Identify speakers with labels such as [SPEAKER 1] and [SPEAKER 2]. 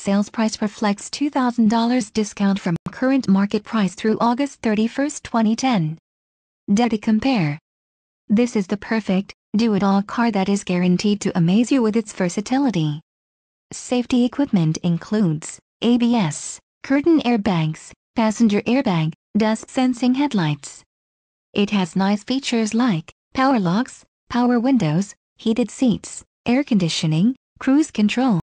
[SPEAKER 1] Sales price reflects $2,000 discount from current market price through August 31, 2010. Data compare. This is the perfect, do-it-all car that is guaranteed to amaze you with its versatility. Safety equipment includes ABS, curtain airbags, passenger airbag, dusk sensing headlights. It has nice features like power locks, power windows, heated seats, air conditioning, cruise control,